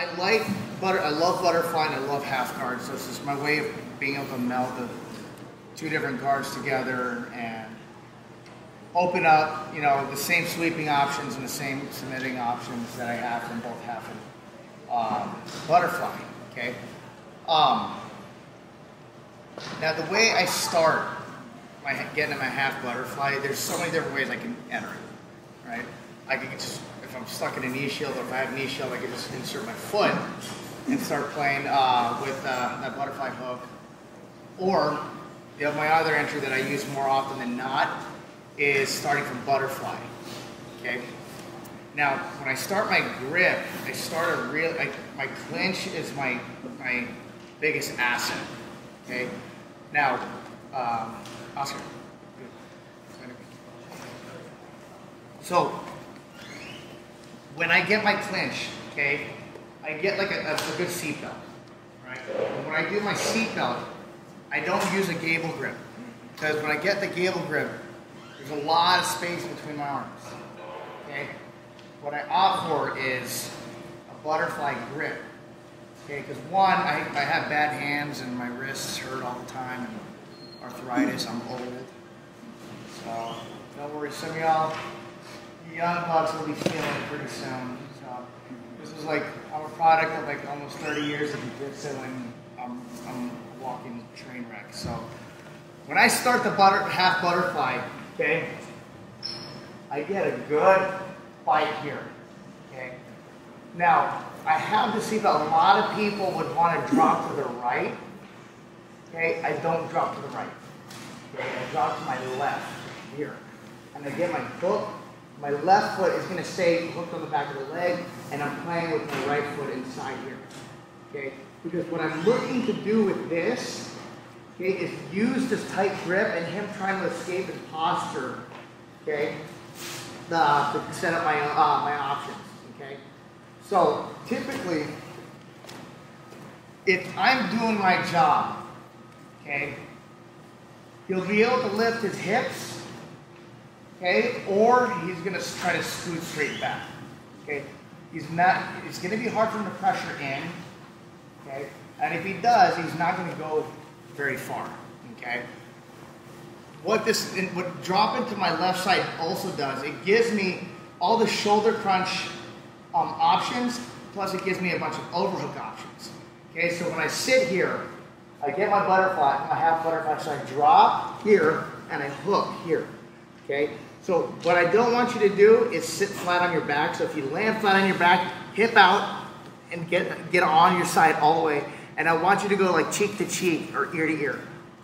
I like butter. I love butterfly and I love half guards. So this is my way of being able to meld the two different guards together and open up, you know, the same sweeping options and the same submitting options that I have from both half and um, butterfly. Okay. Um, now the way I start my getting my half butterfly, there's so many different ways I can enter it. Right. I can just if I'm stuck in a knee shield or if I have knee shield, I can just insert my foot and start playing uh, with uh, that butterfly hook. Or you know, my other entry that I use more often than not is starting from butterfly. Okay. Now, when I start my grip, I start a real. like my clinch is my my biggest asset. Okay. Now, um, Oscar. So, when I get my clinch, okay, I get like a, a, a good seatbelt, right? And when I do my seatbelt, I don't use a gable grip because when I get the gable grip, there's a lot of space between my arms. Okay, what I opt for is a butterfly grip. Okay, because one, I, I have bad hands and my wrists hurt all the time and arthritis. I'm old, so don't worry. Some of y'all young bucks will be feeling pretty soon. So this is like I'm product of like almost 30 years of and I'm, I'm walking train wreck. So when I start the butter, half butterfly, okay, I get a good fight here, okay. Now I have to see that a lot of people would want to drop to the right. Okay, I don't drop to the right. Okay, I drop to my left here. And I get my hook my left foot is going to stay hooked on the back of the leg, and I'm playing with my right foot inside here. Okay? Because what I'm looking to do with this, okay, is use this tight grip and him trying to escape his posture, okay, to set up my, uh, my options, okay? So typically, if I'm doing my job, okay, he'll be able to lift his hips okay? Or he's going to try to scoot straight back, okay? He's not, it's going to be hard for him to pressure in, okay? And if he does, he's not going to go very far, okay? What this, what drop into my left side also does, it gives me all the shoulder crunch um, options, plus it gives me a bunch of overhook options. Okay, so when I sit here, I get my butterfly, my half butterfly, so I drop here and I hook here. Okay, so what I don't want you to do is sit flat on your back. So if you land flat on your back, hip out and get, get on your side all the way. And I want you to go like cheek to cheek or ear to ear,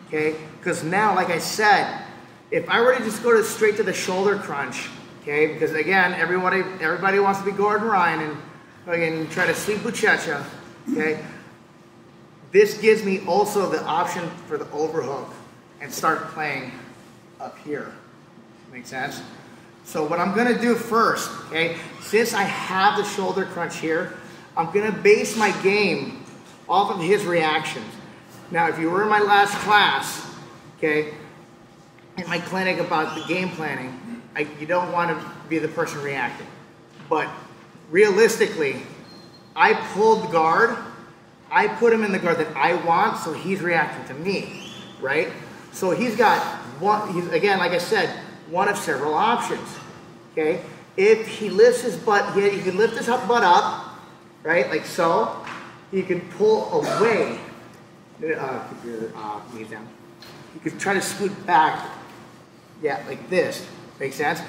okay? Because now, like I said, if I were to just go to straight to the shoulder crunch, okay? Because again, everybody everybody wants to be Gordon Ryan and, and try to sweep Buchecha, okay? This gives me also the option for the overhook and start playing up here. Make sense? So what I'm gonna do first, okay, since I have the shoulder crunch here, I'm gonna base my game off of his reactions. Now, if you were in my last class, okay, in my clinic about the game planning, I, you don't want to be the person reacting. But realistically, I pulled the guard, I put him in the guard that I want, so he's reacting to me, right? So he's got one, he's, again, like I said, one of several options. Okay? If he lifts his butt, he, he can lift his butt up, right, like so. He can pull away. Uh, keep your uh, knees down. You could try to scoot back, yeah, like this. Makes sense?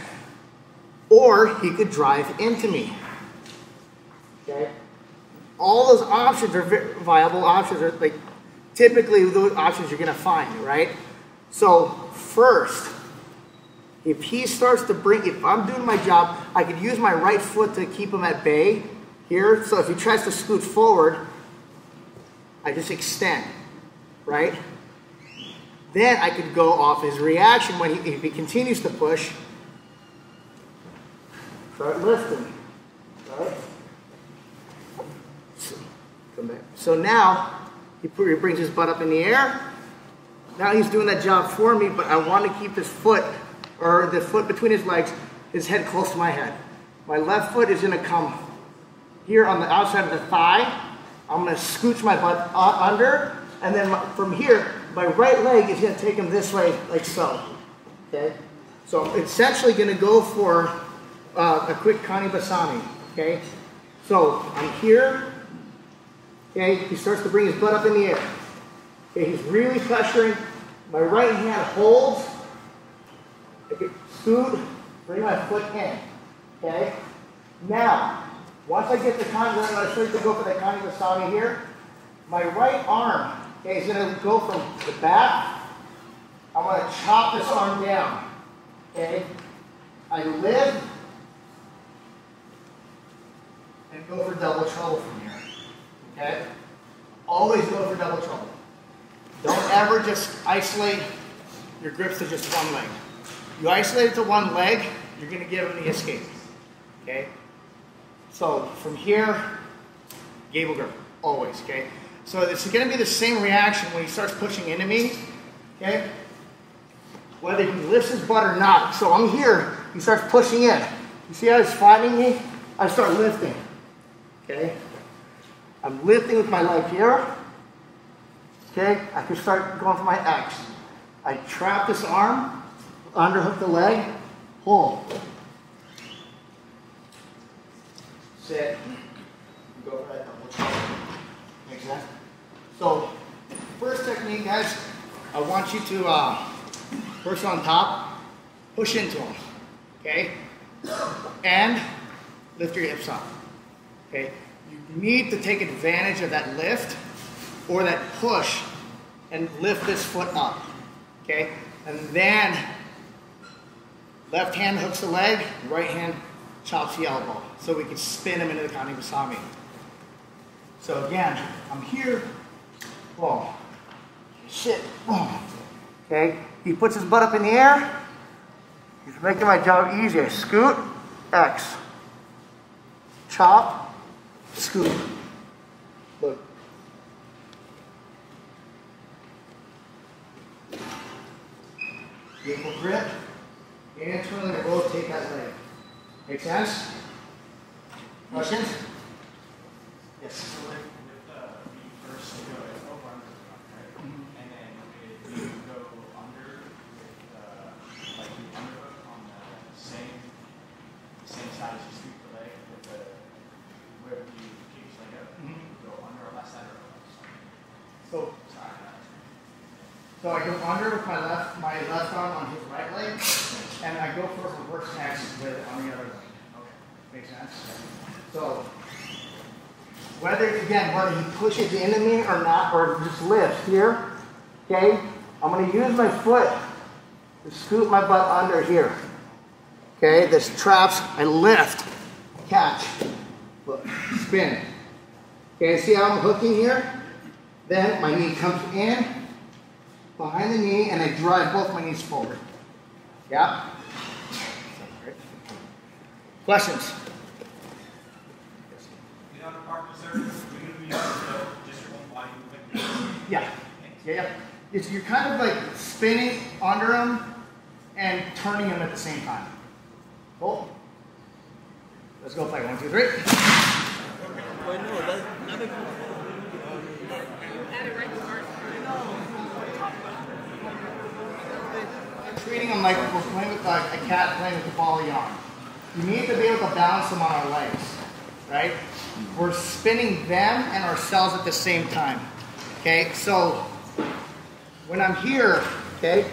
Or he could drive into me. Okay? All those options are viable options. Are like typically those options you're going to find, right? So first, if he starts to bring, if I'm doing my job, I could use my right foot to keep him at bay here. So if he tries to scoot forward, I just extend, right? Then I could go off his reaction when he, if he continues to push, start lifting, right? So, come back. So now he, he brings his butt up in the air. Now he's doing that job for me, but I want to keep his foot or the foot between his legs, his head close to my head. My left foot is to come here on the outside of the thigh. I'm gonna scooch my butt under, and then my, from here, my right leg is gonna take him this way, like so. Okay? So I'm essentially gonna go for uh, a quick Kani Basami. Okay? So I'm here. Okay, he starts to bring his butt up in the air. Okay, he's really pressuring. My right hand holds. I scoot, bring my foot in. Okay? Now, once I get the Kani, when I start to go for the Kani Basami here, my right arm, okay, is gonna go from the back. I'm gonna chop this arm down. Okay? I lift and go for double trouble from here. Okay? Always go for double trouble. Don't ever just isolate your grips to just one leg. You isolate it to one leg, you're going to give him the escape. Okay? So from here, gable grip, always. Okay? So it's going to be the same reaction when he starts pushing into me. Okay? Whether he lifts his butt or not. So I'm here, he starts pushing in. You see how he's fighting me? I start lifting. Okay? I'm lifting with my leg here. Okay? I can start going for my X. I trap this arm, underhook the leg, pull. Sit. Go for that double Make sense? So, first technique, guys, I want you to, uh, first on top, push into them. Okay? And lift your hips up. Okay? You need to take advantage of that lift or that push and lift this foot up. Okay? And then left hand hooks the leg, right hand chops the elbow. So we can spin him into the Kani Basami. So again, I'm here, boom, shit, boom. Okay? He puts his butt up in the air. He's making my job easier. Scoot, X. Chop, scoop. Look. Equal grip. Internally rotate that leg. Make sense? Questions? Yes. So like with uh, the first go over under the front, right? Mm-hmm. And then if you go under with uh, like the underhook on the same same side as you scoop the leg with the where you kick your leg up, go under or left side or left side. So, uh, so I go under with my left, my left arm on his right leg, and I go for a reverse X with on the other leg. Okay. Makes sense? So, whether, again, whether he pushes into me or not, or just lifts here, okay, I'm going to use my foot to scoop my butt under here. Okay, this traps, I lift, catch, look, spin. Okay, see how I'm hooking here? Then my knee comes in, behind the knee, and I drive both my knees forward. Yeah? Questions? The other part is there, we're gonna be using the just one body movement. Yeah. Yeah, yeah. It's, you're kind of like spinning under them and turning them at the same time. Cool? Let's go play. One, two, three. Treating we're playing with like a cat playing with a ball of yarn. You need to be able to balance them on our legs, right? We're spinning them and ourselves at the same time. Okay, so when I'm here, okay,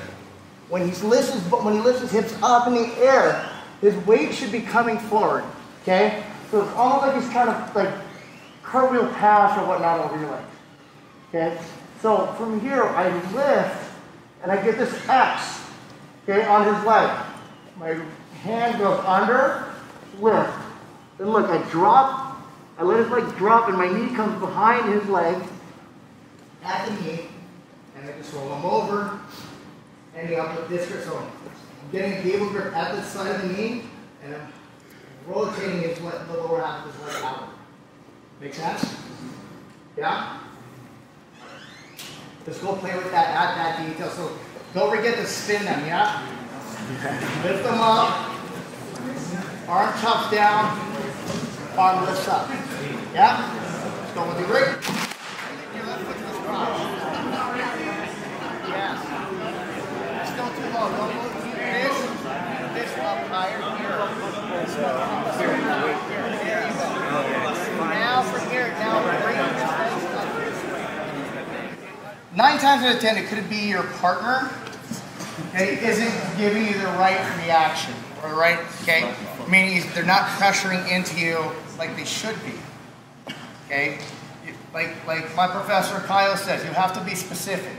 when he lifts his, when he lifts his hips up in the air, his weight should be coming forward. Okay, so it's almost like he's trying to like cartwheel pass or whatnot over your legs. Okay, so from here I lift and I get this X, okay, on his leg. My hand goes under, lift. Then look, I drop, I let his leg drop and my knee comes behind his leg at the knee, and I just roll him over, ending up with this grip. So I'm getting a gable grip at the side of the knee, and I'm rotating his leg, the lower half of his leg out. Make sense? Mm-hmm. Yeah? Just go play with that, add that detail. So don't forget to spin them, yeah? Lift them up, arm chops down, arm lifts up. Yeah? Let's go with the rig. Your left foot to the cross. Yes. Still too low. Don't up higher. Now from here, now. Nine times out of ten, it could be your partner okay, isn't giving you the right reaction or the right, okay, meaning they're not pressuring into you like they should be. Okay, like like my professor Kyle says, you have to be specific.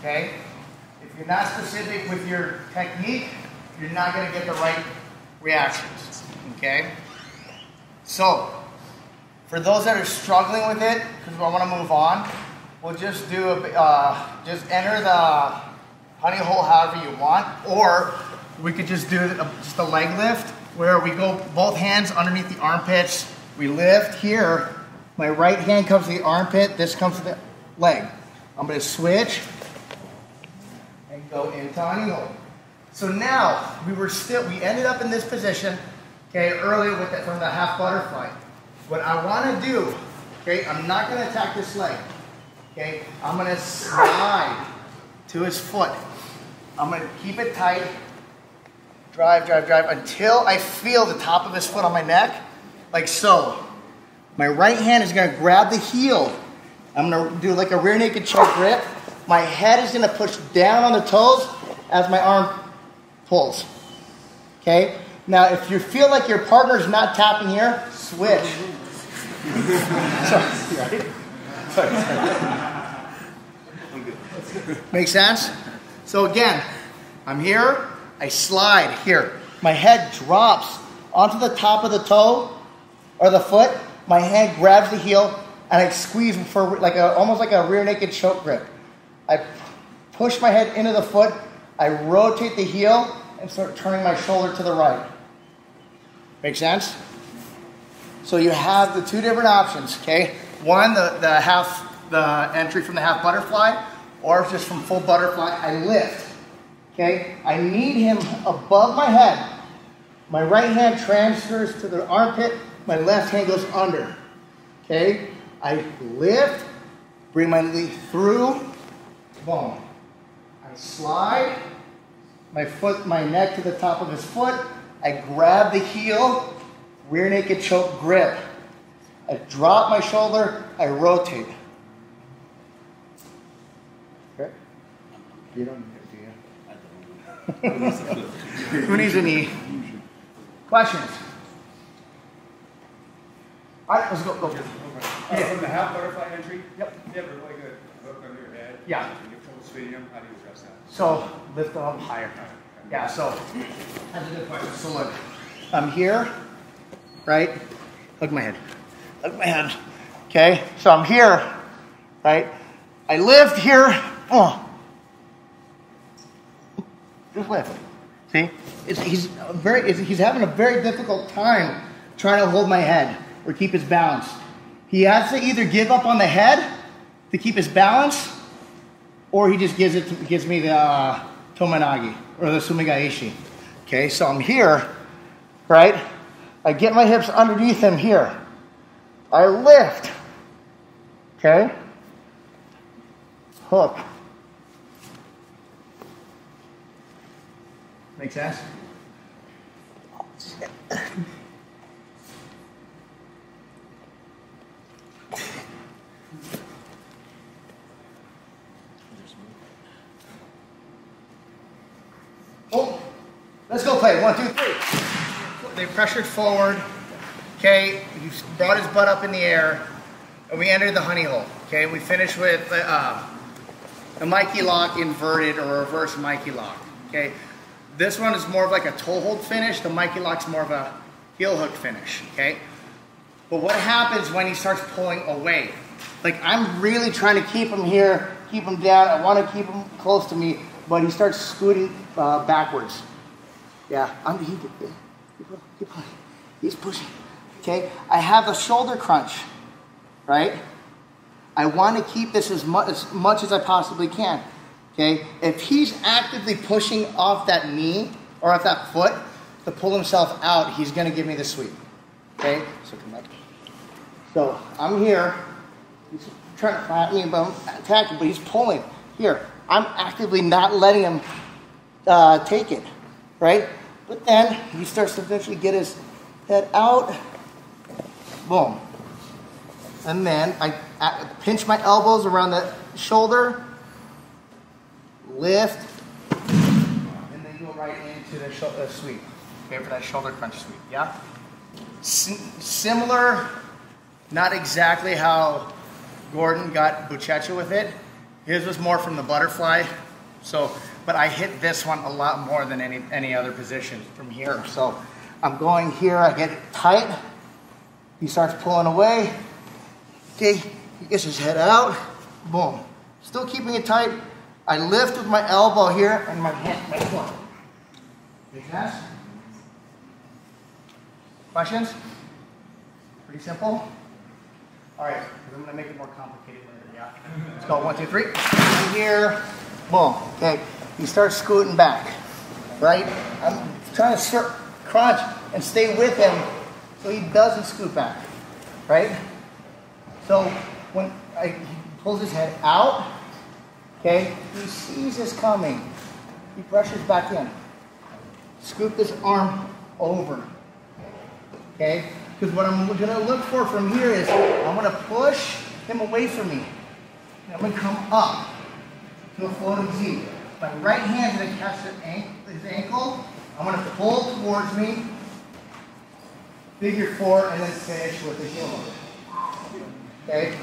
Okay, if you're not specific with your technique, you're not going to get the right reactions. Okay, so for those that are struggling with it, because I want to move on, we'll just do a, uh, just enter the honey hole however you want, or we could just do a, just a leg lift where we go both hands underneath the armpits. We lift here. My right hand comes to the armpit. This comes to the leg. I'm going to switch and go into honey hole. So now we were still we ended up in this position, okay, earlier with the, from the half butterfly. What I want to do, okay, I'm not going to attack this leg. Okay, I'm going to slide to his foot. I'm going to keep it tight. Drive, drive, drive until I feel the top of his foot on my neck, like so. My right hand is going to grab the heel. I'm going to do like a rear naked choke grip. My head is going to push down on the toes as my arm pulls. Okay? Now, if you feel like your partner is not tapping here, switch. Sorry, right? Make sense? So again, I'm here, I slide here. My head drops onto the top of the toe or the foot. My hand grabs the heel and I squeeze for like a almost like a rear naked choke grip. I push my head into the foot. I rotate the heel and start turning my shoulder to the right. Make sense? So you have the two different options, okay? One, the, the half, the entry from the half butterfly, or if just from full butterfly, I lift. Okay? I need him above my head. My right hand transfers to the armpit, my left hand goes under. Okay? I lift, bring my knee through, boom. I slide, my foot, my neck to the top of his foot. I grab the heel, rear naked choke grip. I drop my shoulder, I rotate. You don't need it, do you? Who needs a knee? Questions? All right, let's go. go. Uh, From the half butterfly entry? Yep. You have a really good hook under your head. Yeah. You get total spadium, how do you address that? So lift them up higher. Yeah, so that's a good question. So look, I'm here, right? Look my head. Look my head. Okay, so I'm here, right? I lift here. Oh. Just lift. See? It's, he's very. It's, he's having a very difficult time trying to hold my head or keep his balance. He has to either give up on the head to keep his balance, or he just gives it to, gives me the uh, tomoe nage or the sumigaeshi. Okay, so I'm here, right? I get my hips underneath him here. I lift. Okay? Hook. Make sense? Oh, let's go play. One, two, three. They pressured forward. Okay, he brought his butt up in the air, and we entered the honey hole. Okay, we finished with uh, the Mikey lock inverted or reverse Mikey lock. Okay, this one is more of like a toe hold finish. The Mikey lock's more of a heel hook finish. Okay, but what happens when he starts pulling away? Like I'm really trying to keep him here, keep him down. I want to keep him close to me, but he starts scooting uh, backwards. Yeah, I'm he, keep, keep, he's pushing. Okay, I have a shoulder crunch, right? I want to keep this as as much as I possibly can. Okay, if he's actively pushing off that knee or off that foot to pull himself out, he's going to give me the sweep. Okay, so come back. So I'm here. He's trying to flat me, but I'm attacking, but he's pulling. Here, I'm actively not letting him uh, take it, right? But then he starts to eventually get his head out. Boom. And then I, I pinch my elbows around the shoulder, lift, and then go right into the shoulder sweep. Okay, for that shoulder crunch sweep. Yeah. S- similar, not exactly how Gordon got Buchecha with it. His was more from the butterfly. So, but I hit this one a lot more than any any other position from here. So, I'm going here. I get it tight. He starts pulling away. Okay, he gets his head out. Boom. Still keeping it tight. I lift with my elbow here and my hand, my foot. Make? Questions? Pretty simple. All right, I'm gonna make it more complicated later. Yeah. Let's go. One, two, three. Here. Boom. Okay. He starts scooting back. Right. I'm trying to start crunch and stay with him so he doesn't scoot back. Right. So when I, he pulls his head out, okay, he sees us coming. He pressures back in. Scoop this arm over. Okay? Because what I'm going to look for from here is I'm going to push him away from me. And I'm going to come up to a floating Z. My right hand is going to catch his ankle. I'm going to pull towards me, figure four, and then finish with the heel. Okay?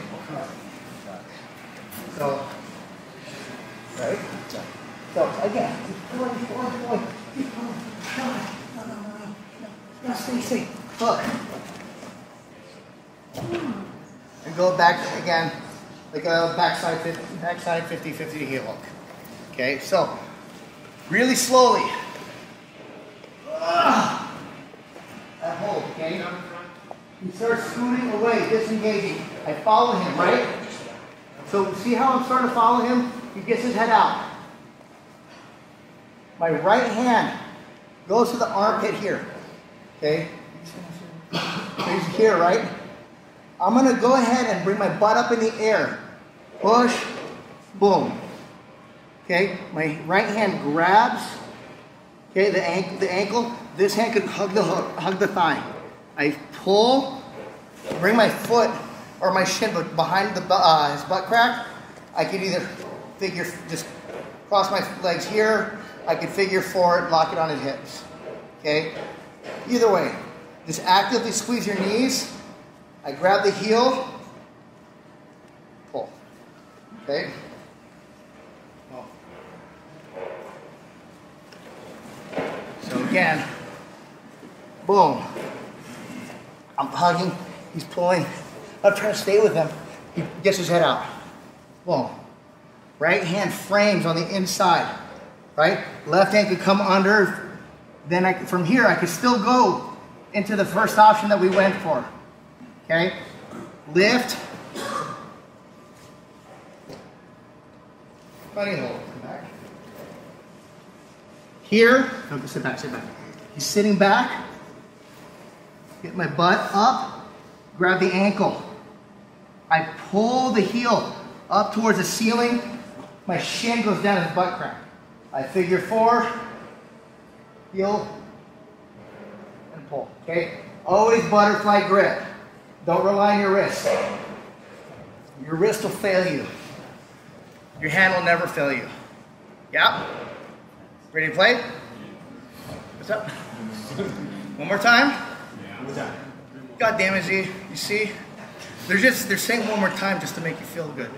So, right? So, again, pulling, pulling, pulling, keep pulling. No, no, no, no, no, no, stay, stay. Hook. And go back again, like a backside 50, backside 50, 50 heel hook. Okay, so really slowly. That hold, okay? He starts scooting away, disengaging. I follow him, right? So see how I'm starting to follow him? He gets his head out. My right hand goes to the armpit here. Okay? He's here, right? I'm gonna go ahead and bring my butt up in the air. Push, boom. Okay, my right hand grabs, okay, the ankle, the ankle. This hand could hug the hook, hug the thigh. I pull, bring my foot or my shin behind the uh, his butt crack. I could either figure just cross my legs here. I could figure forward, lock it on his hips. Okay, either way, just actively squeeze your knees. I grab the heel, pull. Okay. So again, boom. I'm hugging, he's pulling. I'm trying to stay with him. He gets his head out. Boom. Right hand frames on the inside. Right? Left hand could come under. Then I, from here, I could still go into the first option that we went for. Okay? Lift. Here, no, sit back, sit back. He's sitting back. Get my butt up. Grab the ankle. I pull the heel up towards the ceiling. My shin goes down his butt crack. I figure four, heel, and pull. Okay? Always butterfly grip. Don't rely on your wrist. Your wrist will fail you. Your hand will never fail you. Yeah? Ready to play? What's up? One more time? God damn it, Z. You see? They're just they're saying one more time just to make you feel good.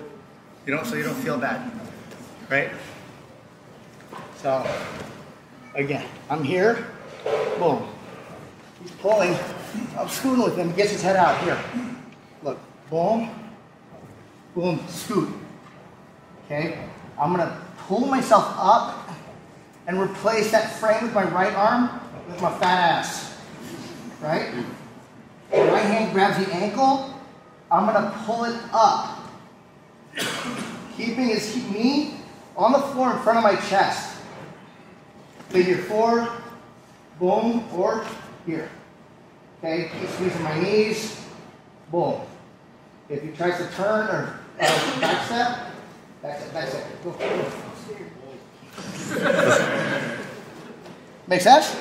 You know, so you don't feel bad. Right? So again, I'm here. Boom. He's pulling. I'm scooting with him. He gets his head out. Here. Look. Boom. Boom. Scoot. Okay? I'm gonna pull myself up and replace that frame with my right arm with my fat ass. Right? My right hand grabs the ankle. I'm gonna pull it up. Keeping his knee on the floor in front of my chest. Figure four, boom, or here. Okay, keep squeezing my knees, boom. If he tries to turn or uh, back step, back step, back step. Go, go. Make sense?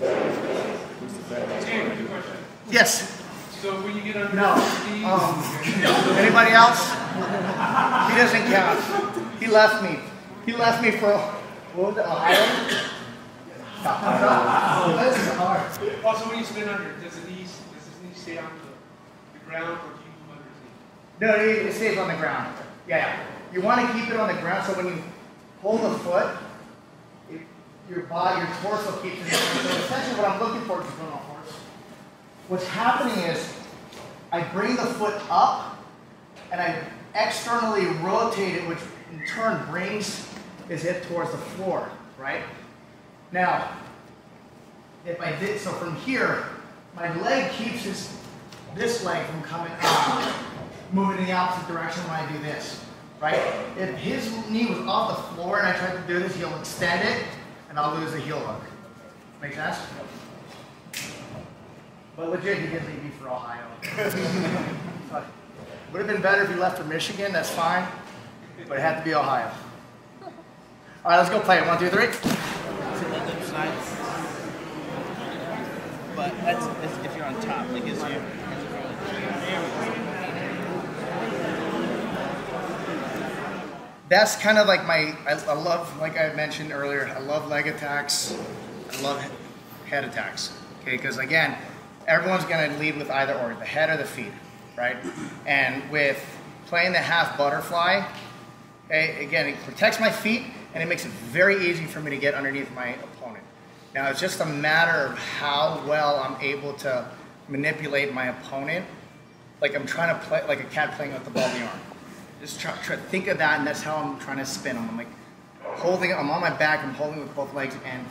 Dan, good question. Yes. So when you get under No. these, Um, anybody else? He doesn't count. He left me. He left me for what was it, Ohio? This is hard. also when you spin under, does the knees, does his knee stay on the, the ground or do you move underneath? No, it it stays on the ground. Yeah, yeah. You want to keep it on the ground so when you hold the foot, it, your body, your torso keeps it. So essentially, what I'm looking for is going on horse. What's happening is I bring the foot up and I externally rotate it, which in turn brings his hip towards the floor, right? Now, if I did so from here, my leg keeps his, this leg from coming up, moving in the opposite direction when I do this, right? If his knee was off the floor and I tried to do this, he'll extend it and I'll lose the heel hook. Make sense? But legit, he did leave me for Ohio. Would have been better if he left for Michigan, that's fine. But it had to be Ohio. All right, let's go play it. One, two, three. to let them sides. But that's, that's if you're on top, like is you. that's kind of like my I, I love like i mentioned earlier i love leg attacks i love head attacks okay because again everyone's going to lead with either or the head or the feet right and with playing the half butterfly okay, again it protects my feet and it makes it very easy for me to get underneath my opponent now it's just a matter of how well i'm able to manipulate my opponent like i'm trying to play like a cat playing with the ball in the arm just try, try think of that, and that's how I'm trying to spin them. I'm like holding. I'm on my back. I'm holding with both legs and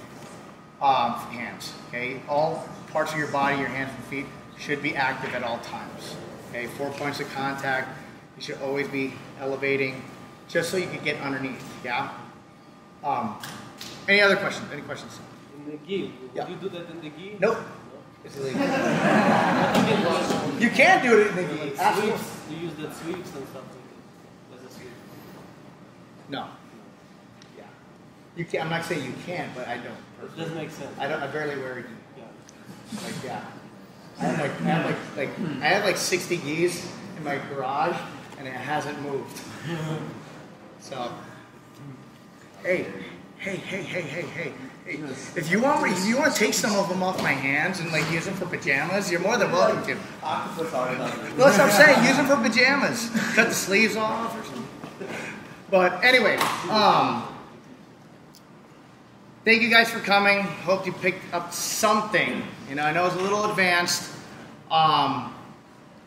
um, hands. Okay, all parts of your body, your hands and feet, should be active at all times. Okay, four points of contact. You should always be elevating, just so you can get underneath. Yeah. Um, any other questions? Any questions? In the gi, Yeah. would you do that in the gi? Nope. It's illegal. You can do it in the like Absolutely. sweeps, you use that sweeps and stuff like that. As a sweep. No. Yeah. You can. I'm not saying you can't, but I don't. It doesn't make sense. I don't. I barely wear it. Yeah. Like yeah. I have like I have like like I have like 60 geese in my garage, and it hasn't moved. So, hey, hey, hey, hey, hey, hey. If you want, if you want to take some of them off my hands and like use them for pajamas, you're more than welcome to. Octopus. Well, that's what I'm saying. Use them for pajamas. Cut the sleeves off or something. But anyway, um, thank you guys for coming. Hope you picked up something. You know, I know it's a little advanced. Um,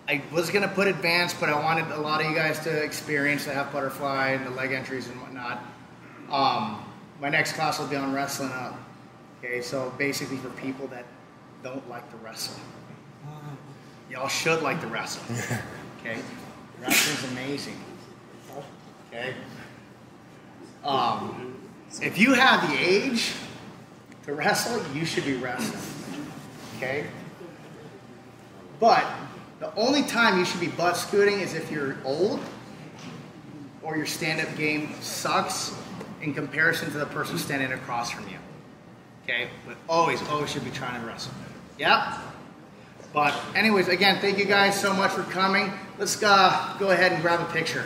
I was gonna put advanced, but I wanted a lot of you guys to experience the half butterfly and the leg entries and whatnot. Um, my next class will be on wrestling up. Okay, so basically for people that don't like to wrestle. Y'all should like to wrestle. Okay? Wrestling's amazing. Okay? Um, if you have the age to wrestle, you should be wrestling. Okay? But the only time you should be butt scooting is if you're old or your stand up game sucks in comparison to the person standing across from you. Okay? But always, always should be trying to wrestle. Yep? But anyways, again, thank you guys so much for coming. Let's uh, go ahead and grab a picture.